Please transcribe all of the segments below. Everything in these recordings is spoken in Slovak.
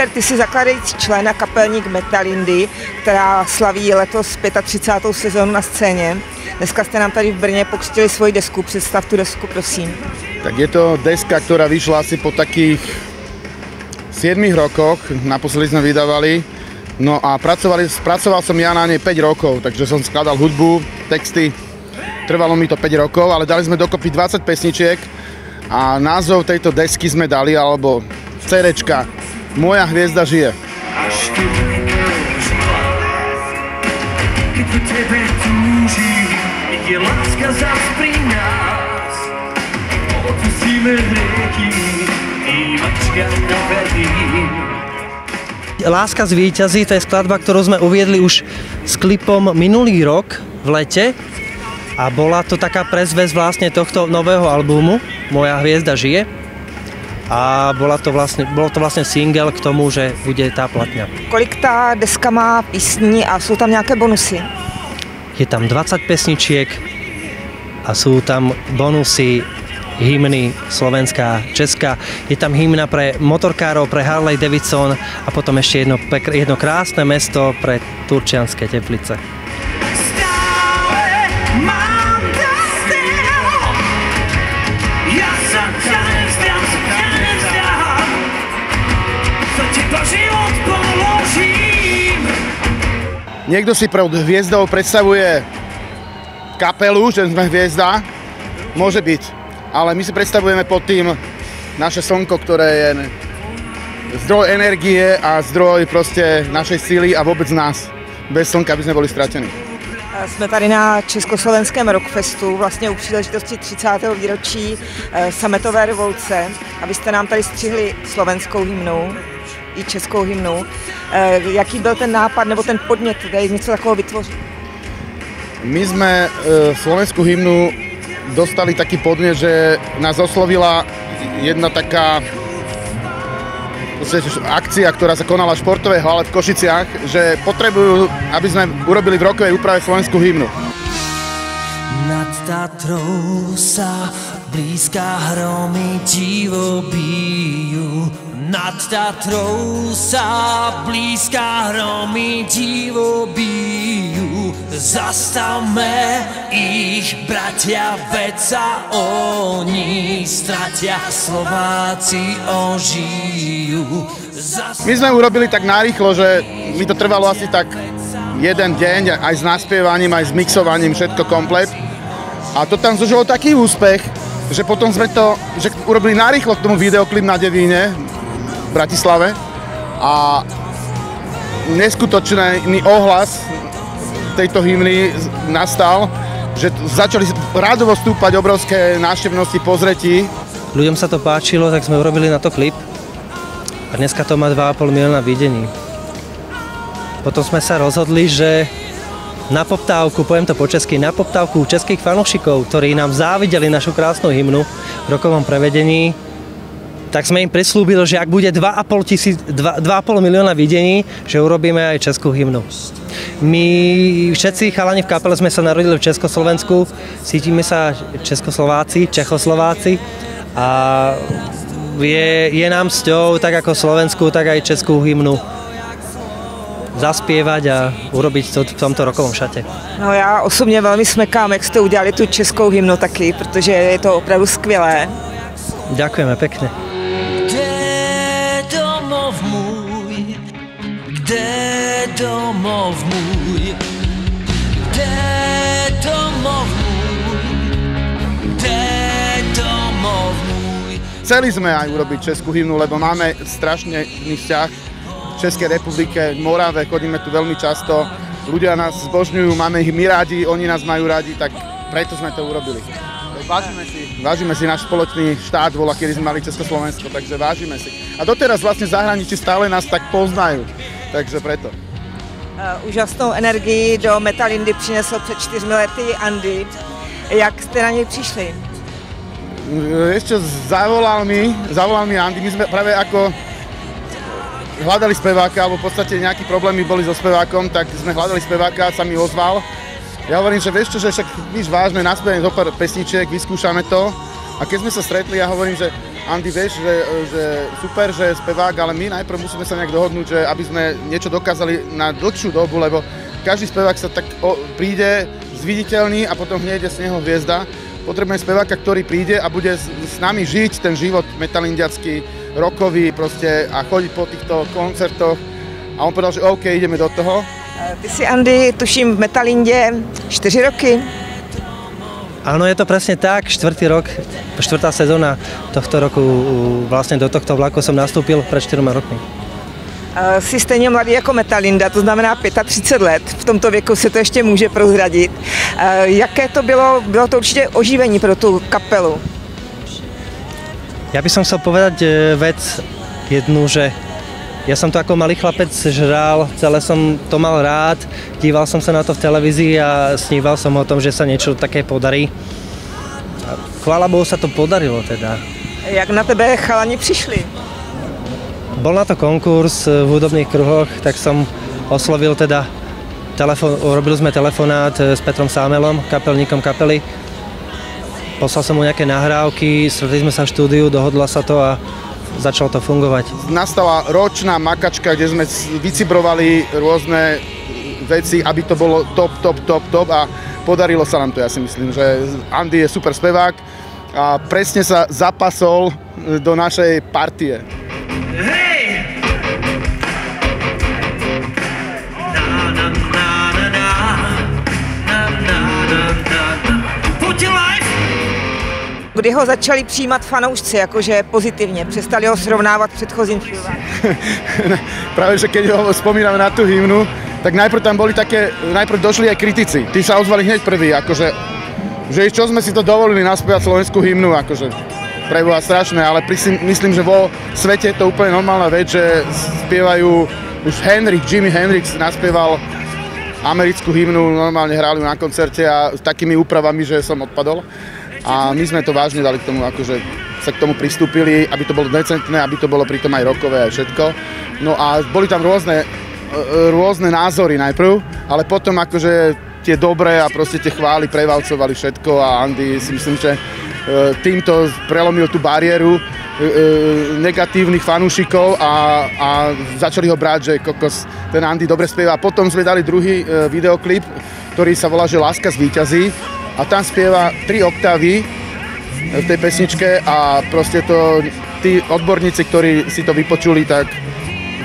Petr, ty jsi zakladající člen a kapelník Metalindy, která slaví letos 35. sezónu na scéně. Dneska jste nám tady v Brně pokřtili svoji desku. Představ tu desku, prosím. Tak je to deska, ktorá vyšla asi po takých 7 rokoch. Naposledy sme vydávali. No a pracovali, pracoval som ja na nej 5 rokov, takže som skladal hudbu, texty. Trvalo mi to 5 rokov, ale dali sme dokopy 20 pesničiek a názov tejto desky sme dali, alebo CDčka Moja hviezda žije. Láska zas z výťazí, to je skladba, ktorú sme uviedli už s klipom minulý rok v lete a bola to taká prezvez vlastne tohto nového albumu Moja hviezda žije a bola to vlastne, bolo to vlastne single k tomu, že bude tá platňa. Kolik tá deska má písní a sú tam nejaké bonusy? Je tam 20 pesničiek a sú tam bonusy hymny Slovenská, Česká. Je tam hymna pre motorkárov, pre Harley Davidson a potom ešte jedno, jedno krásne mesto pre Turčianske teplice. Niekto si pod hviezdou predstavuje kapelu, že sme hviezda. Môže byť ale my si predstavujeme pod tým naše slnko, ktoré je zdroj energie a zdroj proste našej síly a vôbec nás. Bez slnka by sme boli stratení. Jsme tady na Československém rockfestu, vlastně u příležitosti 30. výročí eh, sametové revoluce, abyste nám tady střihli slovenskou hymnu i českou hymnu. Eh, jaký byl ten nápad nebo ten podnět tady něco takového vytvořit? My sme eh, slovenskú hymnu dostali taký podnet, že nás oslovila jedna taká akcia, ktorá sa konala v športovej hale v Košiciach, že potrebujú, aby sme urobili v rokovej úprave slovenskú hymnu. Tatrou sa blízka hromy divo bijú, nad Tatrou sa blízka hromy divo bijú. Zastavme ich, bratia, veď sa oni stratia, Slováci ožijú. Zastavme... My sme urobili tak narýchlo, že mi to trvalo asi tak jeden deň, aj s naspievaním, aj s mixovaním, všetko komplet. A to tam zažilo taký úspech, že potom sme to, že urobili narýchlo k tomu videoklip na Devíne v Bratislave a neskutočný ohlas tejto hymny nastal, že začali rádovo stúpať obrovské návštevnosti pozretí. Ľuďom sa to páčilo, tak sme urobili na to klip a dneska to má 2,5 milióna videní. Potom sme sa rozhodli, že na poptávku, poviem to po česky, na poptávku českých fanúšikov, ktorí nám závideli našu krásnu hymnu v rokovom prevedení, tak sme im prislúbili, že ak bude 2,5, 2,5 milióna videní, že urobíme aj českú hymnu. My všetci chalani v kapele sme sa narodili v Československu, cítime sa Českoslováci, Čechoslováci a je, je nám s tak ako Slovensku, tak aj českú hymnu zaspievať a urobiť to v tomto rokovom šate. No já osobně velmi smekám, jak jste udělali tu českou hymnu taky, protože je to opravdu skvělé. Ďakujeme pekne. domov môj, kde domov môj, kde domov môj. Chceli sme aj urobiť českú hymnu, lebo máme strašne vzťah Českej republike, Morave, chodíme tu veľmi často, ľudia nás zbožňujú, máme ich my rádi, oni nás majú rádi, tak preto sme to urobili. Vážime si, vážime si náš spoločný štát, vola, kedy sme mali Československo, takže vážime si. A doteraz vlastne zahraničí stále nás tak poznajú, takže preto. Uh, úžasnou energii do Metalindy přinesl před čtyřmi lety Andy. Jak jste na něj přišli? Ešte zavolal mi, zavolal mi Andy, my sme práve ako hľadali speváka, alebo v podstate nejaké problémy boli so spevákom, tak sme hľadali speváka, sa mi ozval. Ja hovorím, že vieš čo, že však nič vážne, naspievame zo pár pesničiek, vyskúšame to. A keď sme sa stretli, ja hovorím, že Andy, vieš, že, že super, že spevák, ale my najprv musíme sa nejak dohodnúť, že aby sme niečo dokázali na dlhšiu dobu, lebo každý spevák sa tak o, príde, zviditeľný a potom hneď je z neho hviezda. Potrebujeme speváka, ktorý príde a bude s, nami žiť ten život metalindiacký, rokový proste a chodiť po týchto koncertoch. A on povedal, že OK, ideme do toho. Ty si, Andy, tuším v Metalindě 4 roky. Áno, je to presne tak. Štvrtý rok, štvrtá sezóna tohto roku, vlastne do tohto vlaku som nastúpil pred 4 rokmi. Jsi stejně mladý jako Metalinda, to znamená 35 let. V tomto věku se to ještě může prozradit. Jaké to bylo? Bylo to určitě oživení pro tu kapelu. Ja by som chcel povedať e, vec jednu, že ja som to ako malý chlapec žral, celé som to mal rád, díval som sa na to v televízii a sníval som o tom, že sa niečo také podarí. A chvála Bohu sa to podarilo teda. Jak na tebe chalani přišli? Bol na to konkurs v hudobných kruhoch, tak som oslovil teda, telefon, robili sme telefonát s Petrom Sámelom, kapelníkom kapely. Poslal som mu nejaké nahrávky, stretli sme sa v štúdiu, dohodla sa to a začalo to fungovať. Nastala ročná makačka, kde sme vycibrovali rôzne veci, aby to bolo top, top, top, top a podarilo sa nám to, ja si myslím, že Andy je super spevák a presne sa zapasol do našej partie. Hey! Kdy ho začali přijímat fanoušci, jakože pozitivně, přestali ho srovnávat předchozím. Práve, že keď ho spomíname na tú hymnu, tak najprv tam boli také, najprv došli aj kritici. Tí sa ozvali hneď prvý, akože, že čo sme si to dovolili naspievať slovenskú hymnu, akože preboha strašné, ale myslím, že vo svete je to úplne normálna vec, že spievajú už Henrik, Jimi Hendrix naspieval americkú hymnu, normálne hrali na koncerte a s takými úpravami, že som odpadol a my sme to vážne dali k tomu, akože sa k tomu pristúpili, aby to bolo decentné, aby to bolo pritom aj rokové a všetko. No a boli tam rôzne, e, rôzne názory najprv, ale potom akože tie dobré a proste tie chvály prevalcovali všetko a Andy si myslím, že e, týmto prelomil tú bariéru e, negatívnych fanúšikov a, a začali ho brať, že kokos, ten Andy dobre spieva. Potom sme dali druhý videoklip, ktorý sa volá, že Láska z výťazí a tam spieva tri oktávy v tej pesničke a proste to tí odborníci, ktorí si to vypočuli, tak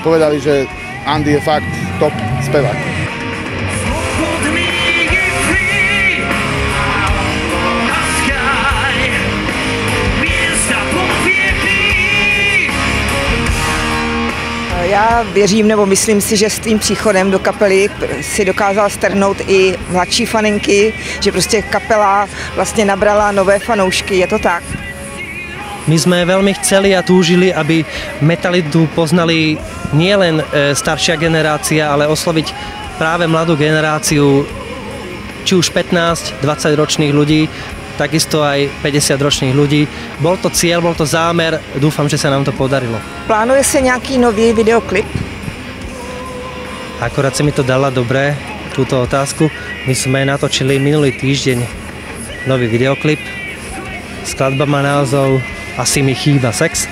povedali, že Andy je fakt top spevák. Já věřím nebo myslím si, že s tím příchodem do kapely si dokázal strhnout i mladší faninky, že prostě kapela vlastně nabrala nové fanoušky, je to tak? My sme veľmi chceli a túžili, aby metalitu poznali nielen e, staršia generácia, ale osloviť práve mladú generáciu, či už 15-20 ročných ľudí, takisto aj 50 ročných ľudí. Bol to cieľ, bol to zámer, dúfam, že sa nám to podarilo. Plánuje sa nejaký nový videoklip? Akorát si mi to dala dobre, túto otázku. My sme natočili minulý týždeň nový videoklip. Skladba má názov Asi mi chýba sex.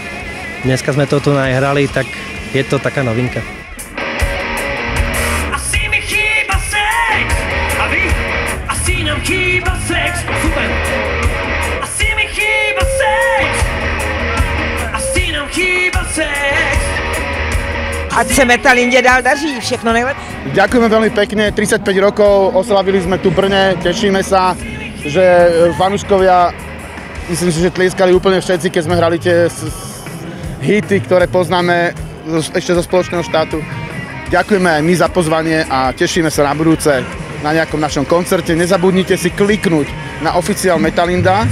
Dneska sme to tu najhrali, tak je to taká novinka. Asi mi chýba sex a vy asi nám chýba sex. Super. Ať se Metalinde dál daří, všechno nejlepší. Ďakujeme veľmi pekne, 35 rokov, oslavili sme tu Brne, tešíme sa, že fanúškovia, myslím si, že tlieskali úplne všetci, keď sme hrali tie hity, ktoré poznáme ešte zo spoločného štátu. Ďakujeme aj my za pozvanie a tešíme sa na budúce na nejakom našom koncerte. Nezabudnite si kliknúť na oficiál Metalinda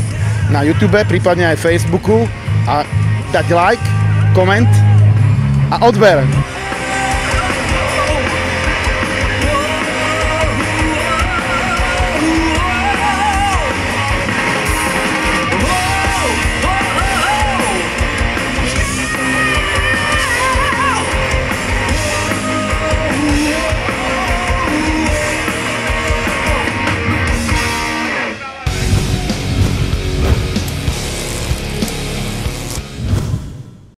na YouTube, prípadne aj Facebooku a dať like, koment a odber.